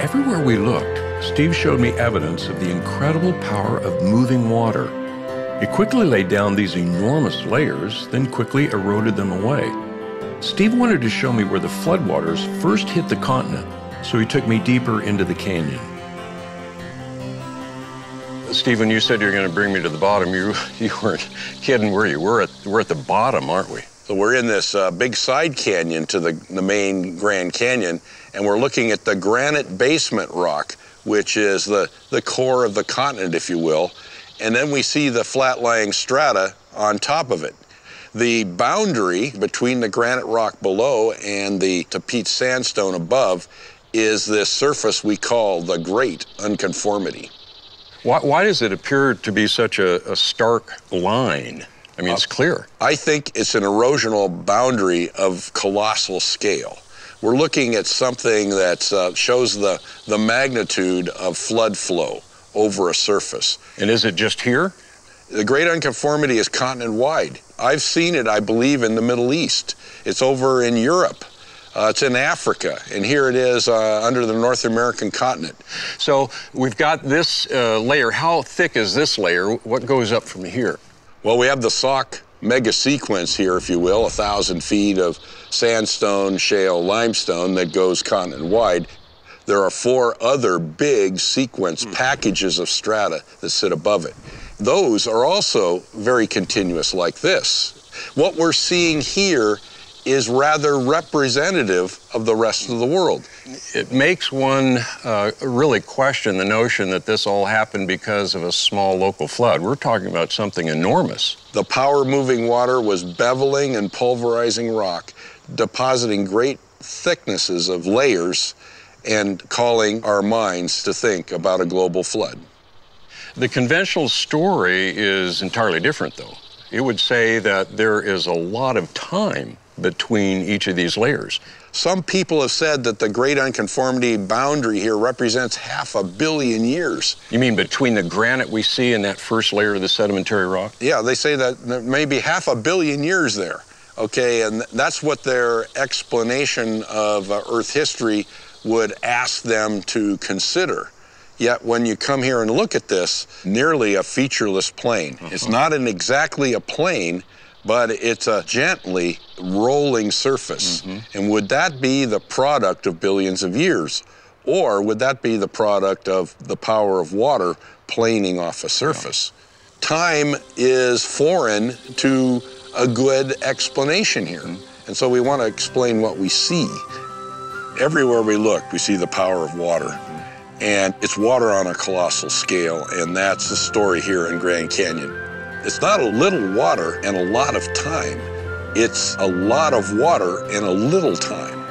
Everywhere we looked, Steve showed me evidence of the incredible power of moving water. It quickly laid down these enormous layers, then quickly eroded them away. Steve wanted to show me where the floodwaters first hit the continent, so he took me deeper into the canyon. Stephen, you said you were going to bring me to the bottom. You, you weren't kidding, were you? We're at, we're at the bottom, aren't we? So we're in this uh, big side canyon to the, the main Grand Canyon, and we're looking at the granite basement rock, which is the, the core of the continent, if you will. And then we see the flat-lying strata on top of it. The boundary between the granite rock below and the Tapeats sandstone above is this surface we call the Great Unconformity. Why, why does it appear to be such a, a stark line? I mean, it's uh, clear. I think it's an erosional boundary of colossal scale. We're looking at something that uh, shows the, the magnitude of flood flow over a surface. And is it just here? The Great Unconformity is continent wide. I've seen it, I believe, in the Middle East. It's over in Europe. Uh, it's in Africa, and here it is uh, under the North American continent. So we've got this uh, layer. How thick is this layer? What goes up from here? Well, we have the Sauk mega sequence here, if you will, a thousand feet of sandstone, shale, limestone that goes continent wide. There are four other big sequence hmm. packages of strata that sit above it. Those are also very continuous like this. What we're seeing here is rather representative of the rest of the world. It makes one uh, really question the notion that this all happened because of a small local flood. We're talking about something enormous. The power moving water was beveling and pulverizing rock, depositing great thicknesses of layers and calling our minds to think about a global flood. The conventional story is entirely different, though. It would say that there is a lot of time between each of these layers. Some people have said that the great unconformity boundary here represents half a billion years. You mean between the granite we see and that first layer of the sedimentary rock? Yeah, they say that there may be half a billion years there. Okay, and that's what their explanation of uh, Earth history would ask them to consider. Yet when you come here and look at this, nearly a featureless plain. Uh-huh. It's not an exactly a plain, but it's a gently rolling surface. Mm-hmm. And would that be the product of billions of years? Or would that be the product of the power of water planing off a surface? Yeah. Time is foreign to a good explanation here. Mm-hmm. And so we want to explain what we see. Everywhere we look, we see the power of water. Mm-hmm. And it's water on a colossal scale, and that's the story here in Grand Canyon. It's not a little water and a lot of time. It's a lot of water and a little time.